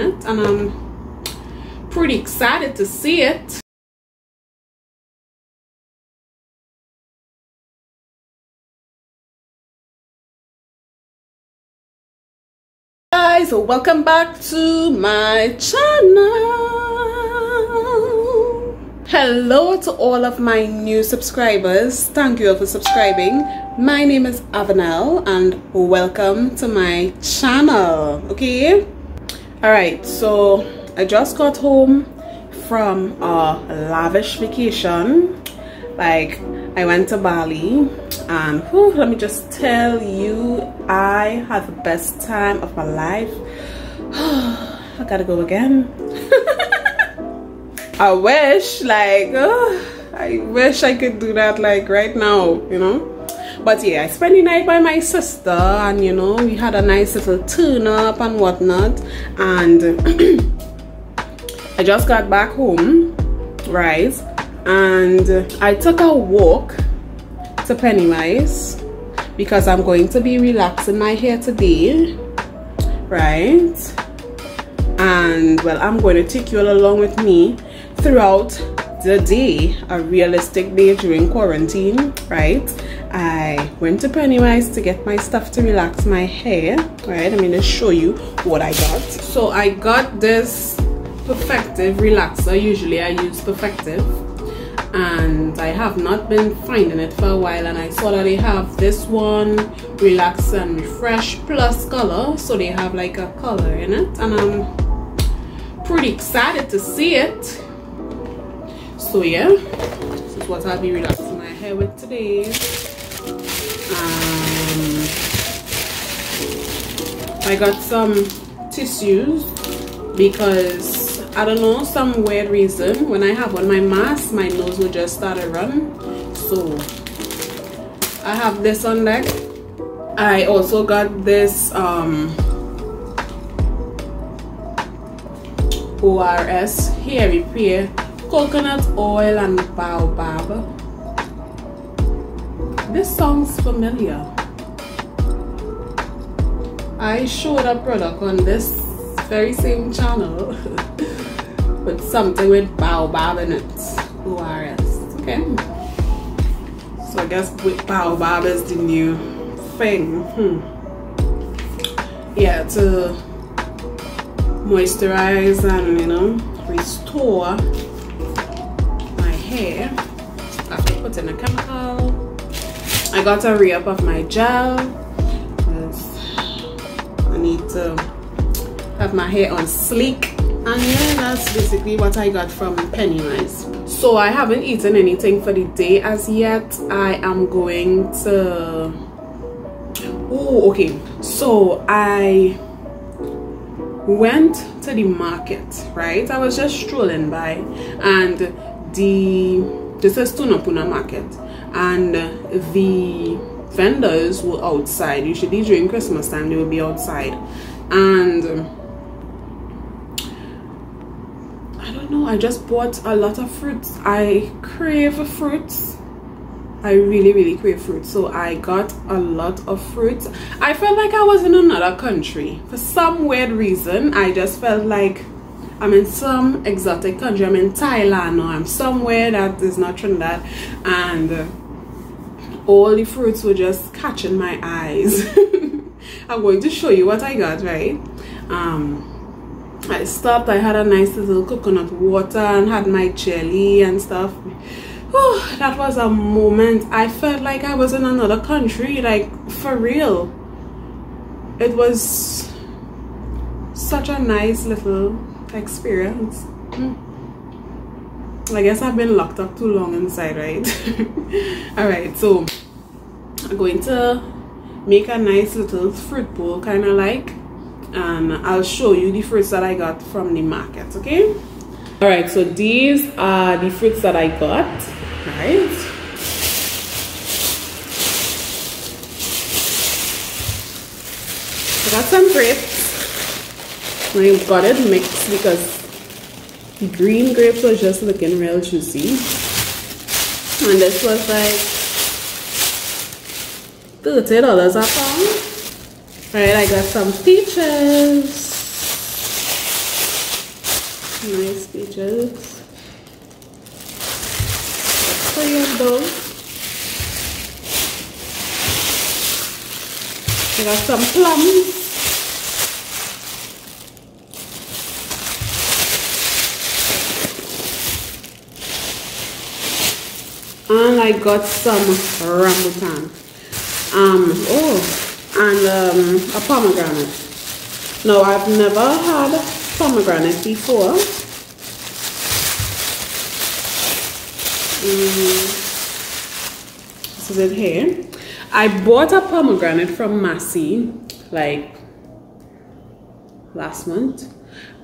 and I'm pretty excited to see it. guys welcome back to my channel. Hello to all of my new subscribers. Thank you all for subscribing. My name is Avernelle and welcome to my channel okay all right so i just got home from a lavish vacation. Like i went to bali and whew, let me just tell you i had the best time of my life. I gotta go again. I wish like uh, I wish I could do that like right now you know but yeah I spent the night by my sister and you know we had a nice little tune up and whatnot. And I just got back home right? And I took a walk to Pennywise because I'm going to be relaxing my hair today right? And well I'm going to take you all along with me throughout the day a realistic day during quarantine right i went to pennywise to get my stuff to relax my hair right? I'm gonna show you what i got. So i got this Profectiv relaxer. Usually i use Profectiv. And i have not been finding it for a while. And i saw that they have this one relax and refresh plus color. So they have like a color in it. And i'm pretty excited to see it. So yeah this is what i'll be relaxing my hair with today um, i got some tissues because i don't know some weird reason. When i have on my mask my nose will just start to run. So i have this on deck i also got this um ors hair repair coconut oil and baobab. This sounds familiar. I showed a product on this very same channel with something with baobab in it. ORS. Okay. So I guess with baobab is the new thing. Hmm. Yeah, to moisturize and you know restore my hair after putting a chemical. I got a re-up of my gel I need to have my hair on sleek and yeah that's basically what I got from Pennywise. So I haven't eaten anything for the day as yet. I am going to oh okay so I went to the market right I was just strolling by and the this is Tunapuna market and the vendors were outside. Usually during Christmas time they would be outside. And I don't know I just bought a lot of fruits. I crave fruits. I really really crave fruit so I got a lot of fruits. I felt like I was in another country. For some weird reason I just felt like I'm in some exotic country. I'm in Thailand or I'm somewhere that is not Trinidad. And uh, all the fruits were just catching my eyes. I'm going to show you what I got, right? Um, I stopped, I had a nice little coconut water and had my jelly and stuff. Oh, that was a moment. I felt like I was in another country, like for real. It was such a nice little experience. Mm. I guess I've been locked up too long inside, right? Alright, so I'm going to make a nice little fruit bowl, kind of like. And I'll show you the fruits that I got from the market, okay? Alright, so these are the fruits that I got, right? I got some grapes I got it mixed because the green grapes were just looking real juicy. And this was like $30 a pound. Alright, I got some peaches. Nice peaches. Three of those. We got some plums. And I got some rambutan. Um, oh, and um, a pomegranate. Now I've never had pomegranate before. Mm, this is it here. I bought a pomegranate from Massy like last month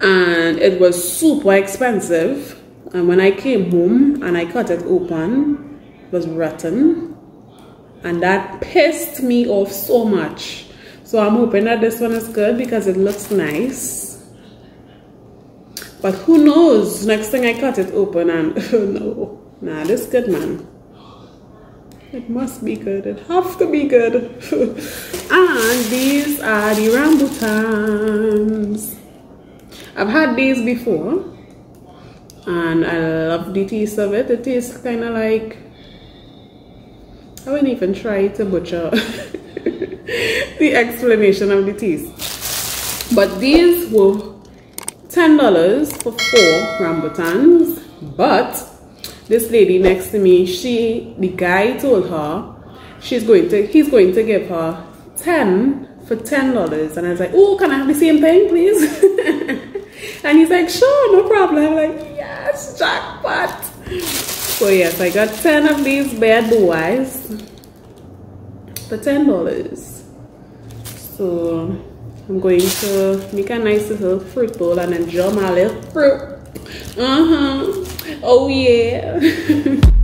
and it was super expensive and when I came home and I cut it open was rotten and that pissed me off so much. So I'm hoping that this one is good because it looks nice. But who knows? Next thing I cut it open and oh no. Nah this good man. It must be good. It have to be good. And these are the rambutans I've had these before and I love the taste of it. It tastes kind of like I wouldn't even try to butcher the explanation of the taste. But these were $10 for four rambutans. But this lady next to me, she, the guy told her she's going to, he's going to give her 10 for $10. And I was like, oh, can I have the same thing, please? and he's like, sure, no problem. I'm like, yes, jackpot. So yes, I got 10 of these bad boys for $10. So I'm going to make a nice little fruit bowl and enjoy my little fruit. Uh-huh. Oh yeah.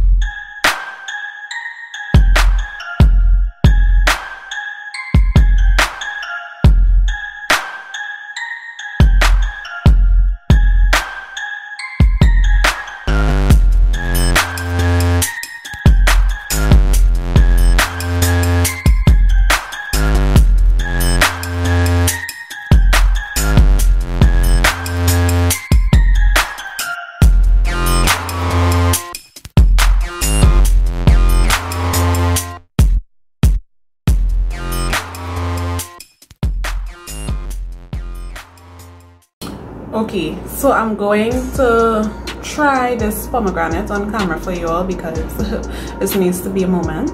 okay so i'm going to try this pomegranate on camera for you all because this needs to be a moment.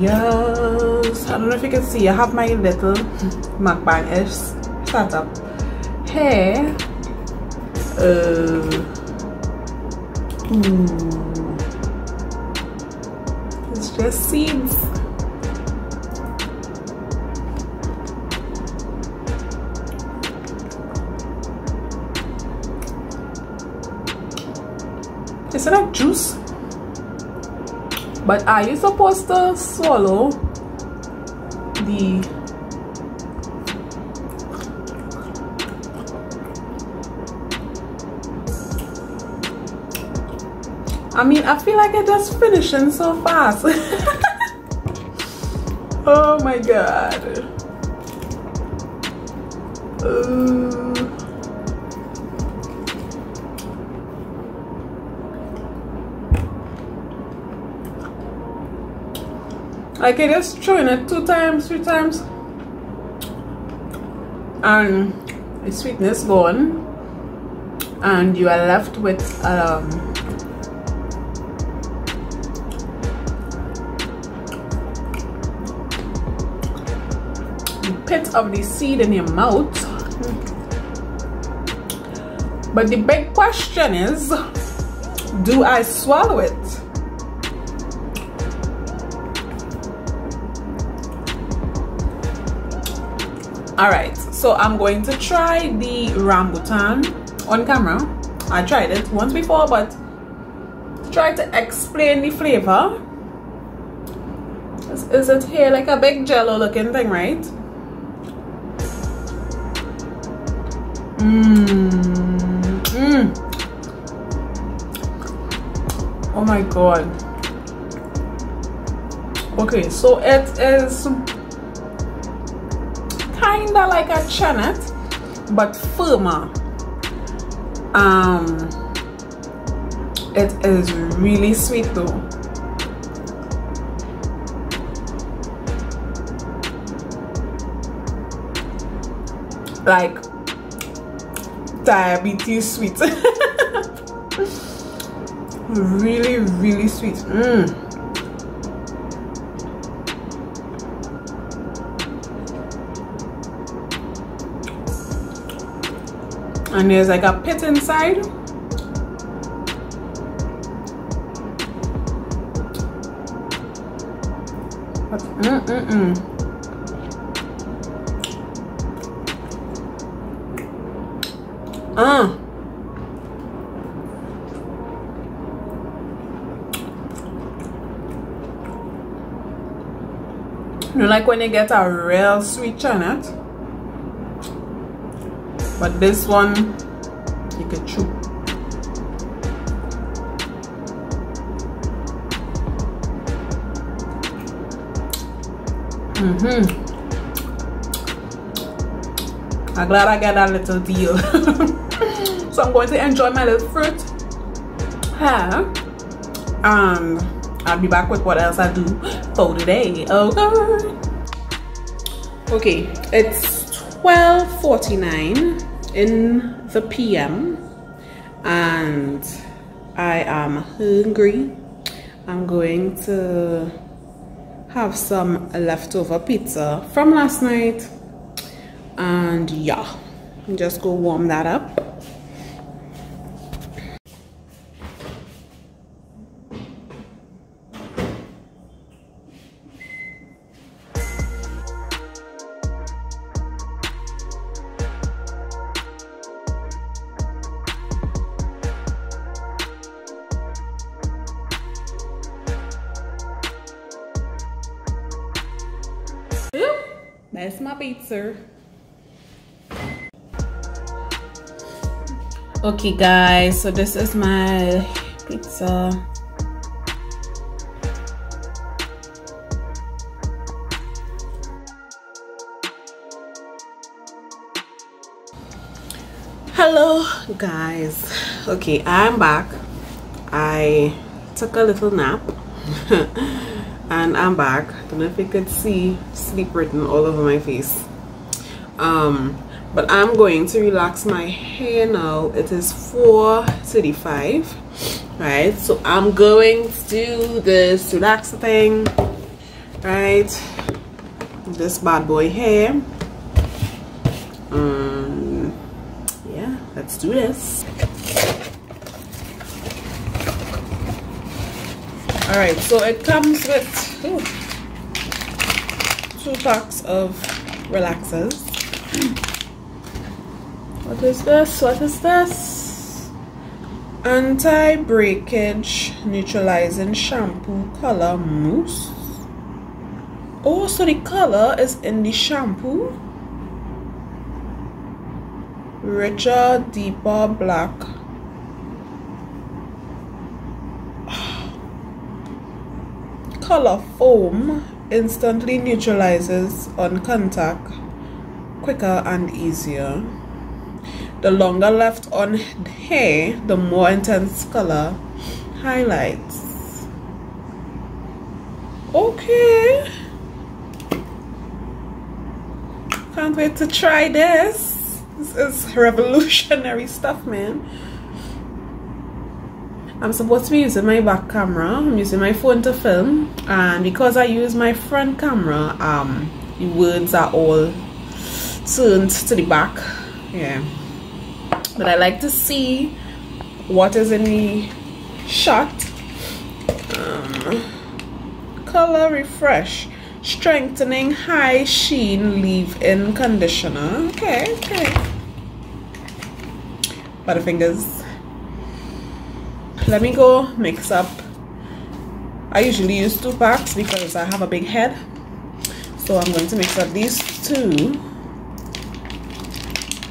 Yes i don't know if you can see i have my little mukbang-ish setup here uh, hmm. it's just seeds it a juice. But are you supposed to swallow the I mean I feel like it just finishing so fast. Oh my god. Uh, like can just throwing it? Two times three times. And the sweetness gone and you are left with um the pit of the seed in your mouth. But the big question is do I swallow it all right so i'm going to try the rambutan on camera i tried it once before but try to explain the flavor is, is it here like a big jello looking thing right Mmm. Mmm. Oh my god. Okay, so it is kinda like a chenet but firmer. Um it is really sweet though. Like diabetes sweet. Really really sweet. Mm. And there's like a pit inside mm -mm -mm. Ah. You know, like when you get a real sweet chestnut, but this one you can chew. Mm-hmm. I'm glad I got that little deal. so I'm going to enjoy my little fruit here. And I'll be back with what else I do for today. Okay. Okay, it's 12.49 in the PM and I am hungry. I'm going to have some leftover pizza from last night and yeah just go warm that up my pizza. Okay guys, so this is my pizza. Hello guys. Okay, I'm back. I took a little nap. and I'm back. Don't know if you could see sleep written all over my face. Um but I'm going to relax my hair now. It is 4:35 right? So I'm going to do this relax thing right? This bad boy hair. Um yeah let's do this all right so it comes with ooh, two packs of relaxers. What is this? What is this? Anti-breakage neutralizing shampoo color mousse. Oh so the color is in the shampoo. Richer deeper black color foam instantly neutralizes on contact quicker and easier. The longer left on hair, the more intense color highlights. Okay. Can't wait to try this. This is revolutionary stuff, man. I'm supposed to be using my back camera. I'm using my phone to film and because I use my front camera, um, the words are all turned to the back. Yeah. But I like to see what is in the shot. Um, color refresh. Strengthening high sheen leave-in conditioner. Okay, okay. Butterfingers let me go mix up. I usually use two packs because I have a big head. So I'm going to mix up these two.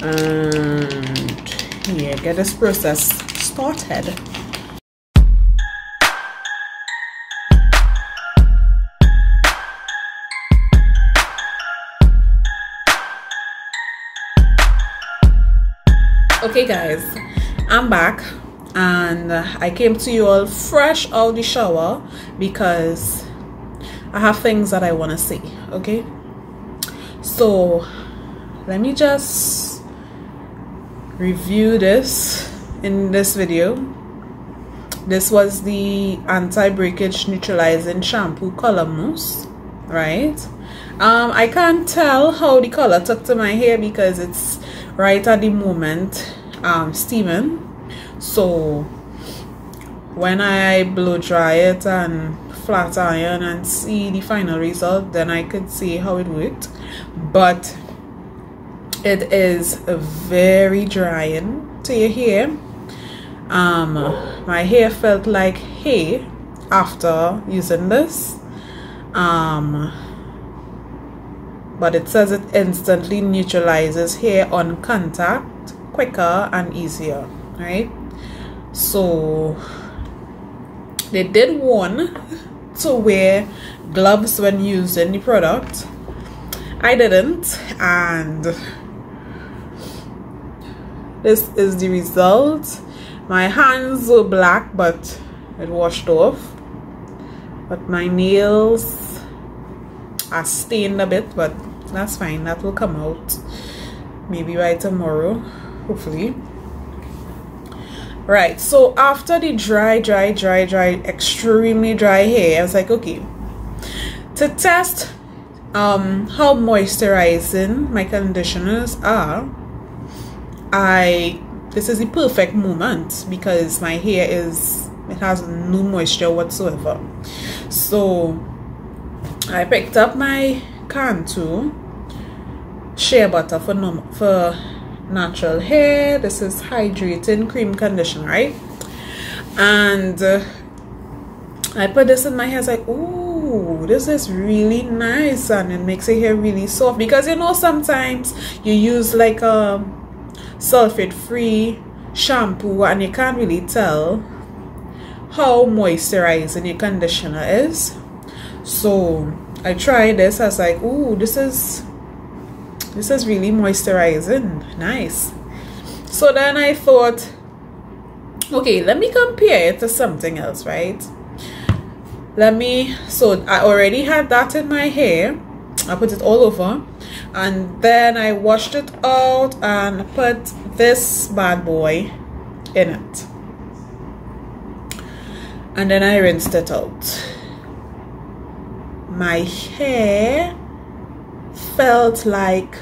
And yeah get this process started. Okay guys I'm back and I came to you all fresh out the shower because I have things that I want to say okay? So let me just review this in this video. This was the anti-breakage neutralizing shampoo color mousse right? Um i can't tell how the color took to my hair because it's right at the moment um steaming so when i blow dry it and flat iron and see the final result then i could see how it worked. But it is very drying to your hair. Um my hair felt like hay after using this. Um but it says it instantly neutralizes hair on contact quicker and easier right so they did warn to wear gloves when using the product. I didn't and this is the result. My hands were black but it washed off. But my nails are stained a bit but that's fine. That will come out maybe by tomorrow hopefully right so after the dry dry dry dry extremely dry hair i was like okay to test um how moisturizing my conditioners are i this is the perfect moment because my hair is it has no moisture whatsoever. So I picked up my Cantu shea butter for for natural hair. This is hydrating cream conditioner right? And uh, I put this in my hair. Like oh this is really nice. And it makes your hair really soft because you know sometimes you use like a sulfate free shampoo and you can't really tell how moisturizing your conditioner is. So I tried this. I was like oh this is this is really moisturizing. Nice. So then I thought okay let me compare it to something else right? Let me so I already had that in my hair. I put it all over. And then I washed it out and put this bad boy in it. And then I rinsed it out. My hair felt like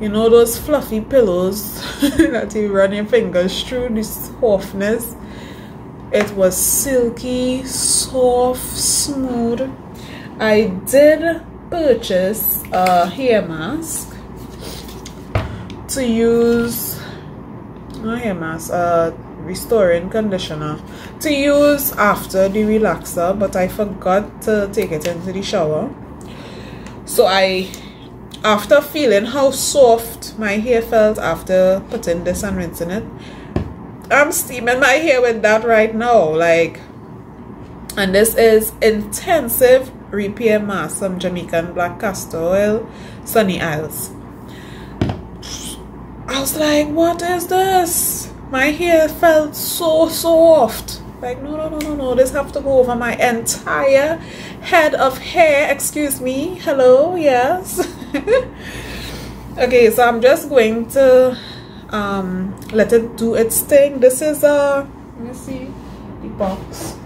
you know those fluffy pillows that you run your fingers through this softness it was silky soft smooth. I did purchase a hair mask to use a hair mask a restoring conditioner to use after the relaxer but I forgot to take it into the shower. So I after feeling how soft my hair felt after putting this and rinsing it I'm steaming my hair with that right now like and this is intensive repair mask some Jamaican black castor oil sunny isles. I was like what is this? My hair felt so soft like no no no no no. This have to go over my entire head of hair. Excuse me. Hello. Yes. Okay so I'm just going to um let it do its thing. This is a let me see the box.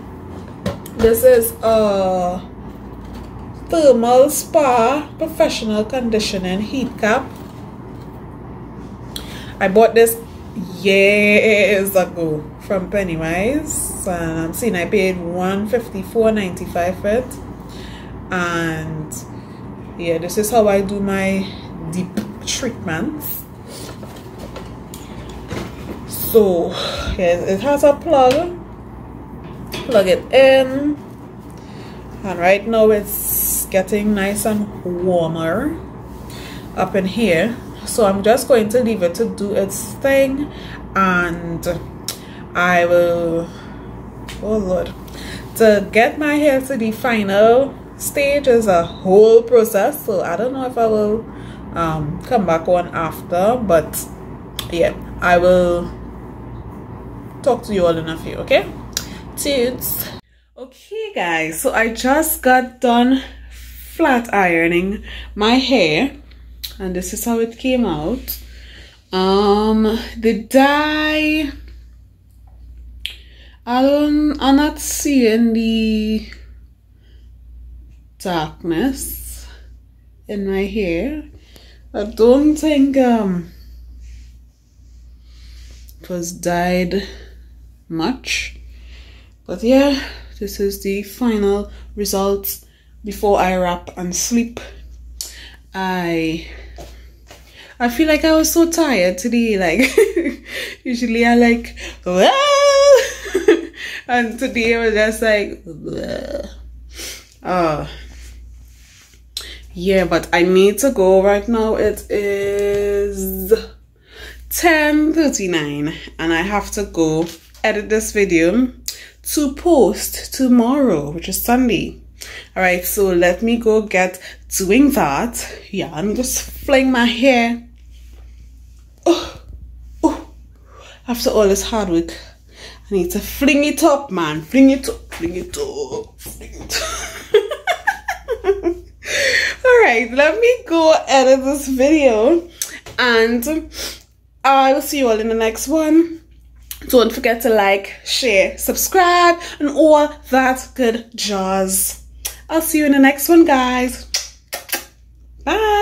This is a thermal spa professional conditioning heat cap. I bought this years ago from Pennywise. Um, and I'm seeing I paid 154.95 for it. And yeah this is how I do my deep treatments. So yeah it has a plug. Plug it in. And right now it's getting nice and warmer up in here. So I'm just going to leave it to do its thing and I will oh lord to get my hair to the final stage is a whole process so I don't know if I will um, come back on after but yeah i will talk to you all in a few okay? Toots. Okay guys so i just got done flat ironing my hair and this is how it came out. Um the dye i don't i'm not seeing the darkness in my hair. I don't think um it was dyed much. But yeah this is the final results. Before i wrap and sleep i I feel like I was so tired today. Like usually I like well, and today I was just like oh yeah. But I need to go right now. It is ten thirty nine, and I have to go edit this video to post tomorrow, which is Sunday. All right, so let me go get doing that. Yeah, I'm just fling my hair oh, oh, after all this hard work, I need to fling it up, man. Fling it up, fling it up, fling it up. all right, let me go edit this video and I will see you all in the next one. Don't forget to like, share, subscribe, and all that good jazz. I'll see you in the next one, guys. Bye.